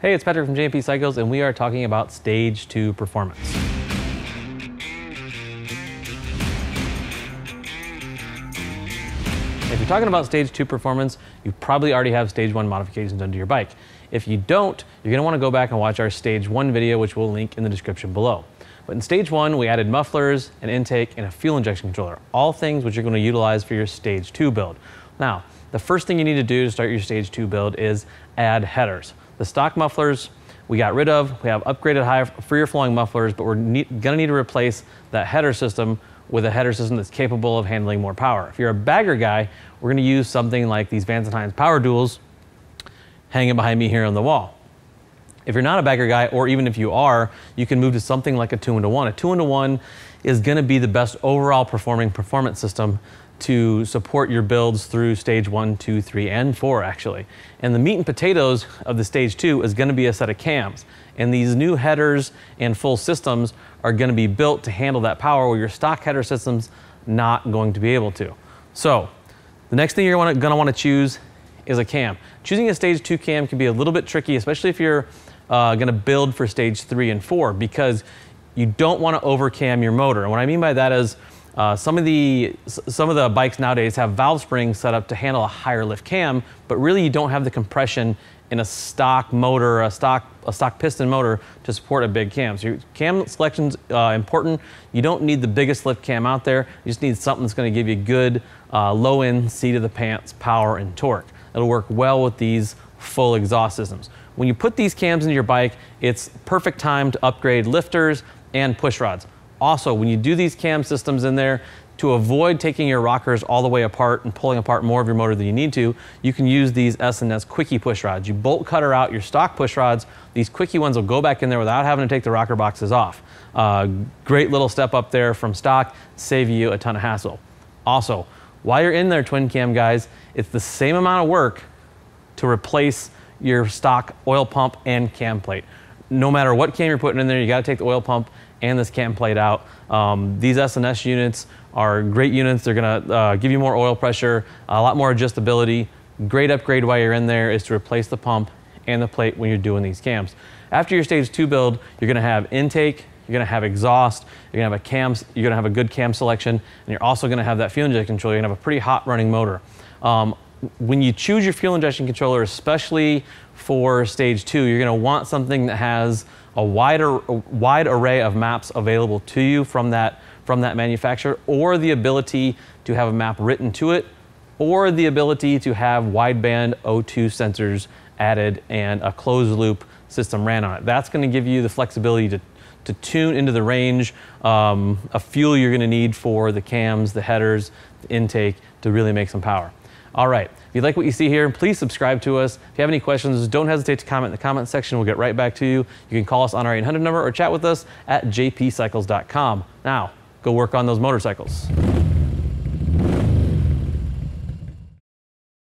Hey, it's Patrick from J&P Cycles, and we are talking about Stage 2 performance. If you're talking about Stage 2 performance, you probably already have Stage 1 modifications to your bike. If you don't, you're going to want to go back and watch our Stage 1 video, which we'll link in the description below. But in Stage 1, we added mufflers, an intake, and a fuel injection controller, all things which you're going to utilize for your Stage 2 build. Now, the first thing you need to do to start your Stage 2 build is add headers. The stock mufflers we got rid of. We have upgraded high, freer flowing mufflers, but we're gonna need to replace that header system with a header system that's capable of handling more power. If you're a bagger guy, we're gonna use something like these Vance & Hines power duals hanging behind me here on the wall. If you're not a bagger guy, or even if you are, you can move to something like a two into one. A two into one is gonna be the best overall performing performance system to support your builds through stage one, two, three, and four actually. And the meat and potatoes of the stage two is gonna be a set of cams. And these new headers and full systems are gonna be built to handle that power where your stock header system's not going to be able to. So the next thing you're gonna wanna choose is a cam. Choosing a stage two cam can be a little bit tricky, especially if you're uh, gonna build for stage three and four because you don't wanna overcam your motor. And what I mean by that is uh, some of the some of the bikes nowadays have valve springs set up to handle a higher lift cam, but really you don't have the compression in a stock motor, a stock a stock piston motor to support a big cam. So your cam selection's uh, important. You don't need the biggest lift cam out there. You just need something that's going to give you good uh, low end seat of the pants power and torque. It'll work well with these full exhaust systems. When you put these cams into your bike, it's perfect time to upgrade lifters and push rods. Also, when you do these cam systems in there, to avoid taking your rockers all the way apart and pulling apart more of your motor than you need to, you can use these S&S quickie push rods. You bolt cutter out your stock push rods. These quickie ones will go back in there without having to take the rocker boxes off. Uh, great little step up there from stock, save you a ton of hassle. Also, while you're in there, twin cam guys, it's the same amount of work to replace your stock oil pump and cam plate. No matter what cam you're putting in there, you gotta take the oil pump and this cam plate out. Um, these S&S units are great units. They're gonna uh, give you more oil pressure, a lot more adjustability. Great upgrade while you're in there is to replace the pump and the plate when you're doing these cams. After your stage two build, you're gonna have intake, you're gonna have exhaust, you're gonna have a cam, you're gonna have a good cam selection, and you're also gonna have that fuel injection control. You're gonna have a pretty hot running motor. Um, when you choose your fuel injection controller, especially for stage two, you're gonna want something that has a wider, a wide array of maps available to you from that, from that manufacturer, or the ability to have a map written to it, or the ability to have wideband O2 sensors added and a closed loop system ran on it. That's going to give you the flexibility to, to tune into the range um, of fuel you're going to need for the cams, the headers, the intake to really make some power. All right. If you like what you see here, please subscribe to us. If you have any questions, don't hesitate to comment in the comment section. We'll get right back to you. You can call us on our 800 number or chat with us at jpcycles.com. Now, go work on those motorcycles.